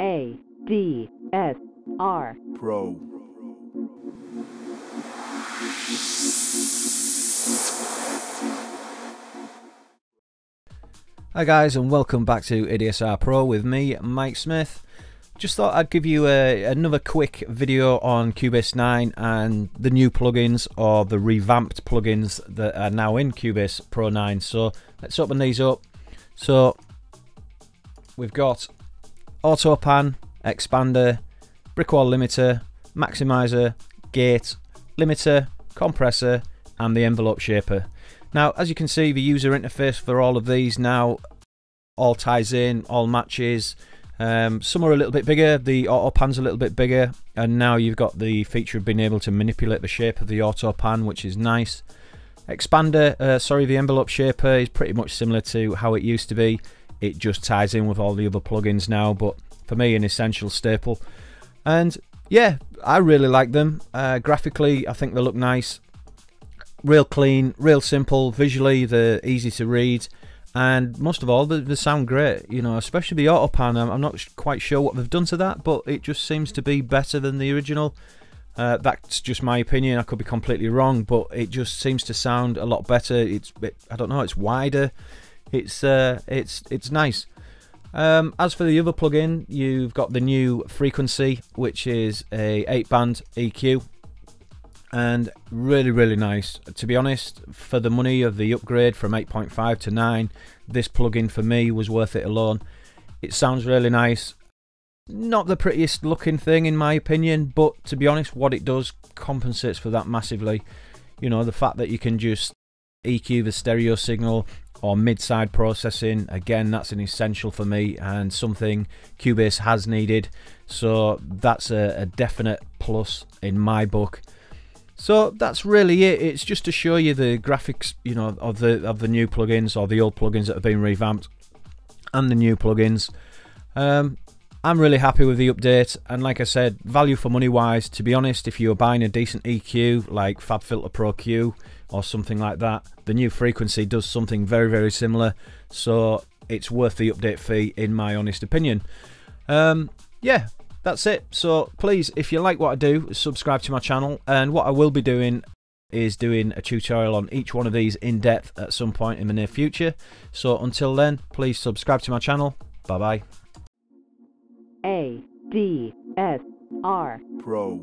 A D S R Pro. Hi guys and welcome back to ADSR Pro with me, Mike Smith. Just thought I'd give you a, another quick video on Cubase 9 and the new plugins or the revamped plugins that are now in Cubase Pro 9. So let's open these up. So we've got Auto Pan, Expander, Brickwall Limiter, Maximizer, Gate, Limiter, Compressor and the Envelope Shaper. Now, as you can see, the user interface for all of these now all ties in, all matches. Um, some are a little bit bigger, the auto pan's a little bit bigger, and now you've got the feature of being able to manipulate the shape of the auto pan, which is nice. Expander, uh, sorry, the envelope shaper is pretty much similar to how it used to be. It just ties in with all the other plugins now, but for me, an essential staple. And yeah, I really like them. Uh, graphically, I think they look nice real clean, real simple. Visually, they're easy to read, and most of all, they, they sound great. You know, especially the auto pan. I'm, not quite sure what they've done to that, but it just seems to be better than the original. Uh, that's just my opinion. I could be completely wrong, but it just seems to sound a lot better. It's, it, I don't know, it's wider. It's, uh, it's, it's nice. Um, as for the other plugin, you've got the new frequency, which is a 8-band EQ and really really nice. To be honest for the money of the upgrade from 8.5 to 9 this plugin for me was worth it alone. It sounds really nice. Not the prettiest looking thing in my opinion but to be honest what it does compensates for that massively. You know the fact that you can just EQ the stereo signal or mid-side processing again that's an essential for me and something Cubase has needed so that's a, a definite plus in my book so that's really it. It's just to show you the graphics, you know, of the of the new plugins or the old plugins that have been revamped, and the new plugins. Um, I'm really happy with the update, and like I said, value for money wise, to be honest, if you're buying a decent EQ like FabFilter Pro Q or something like that, the new frequency does something very very similar. So it's worth the update fee, in my honest opinion. Um, yeah, that's it. So please, if you like what I do, subscribe to my channel. And what I will be doing is doing a tutorial on each one of these in depth at some point in the near future. So until then, please subscribe to my channel. Bye bye. A D S R Pro.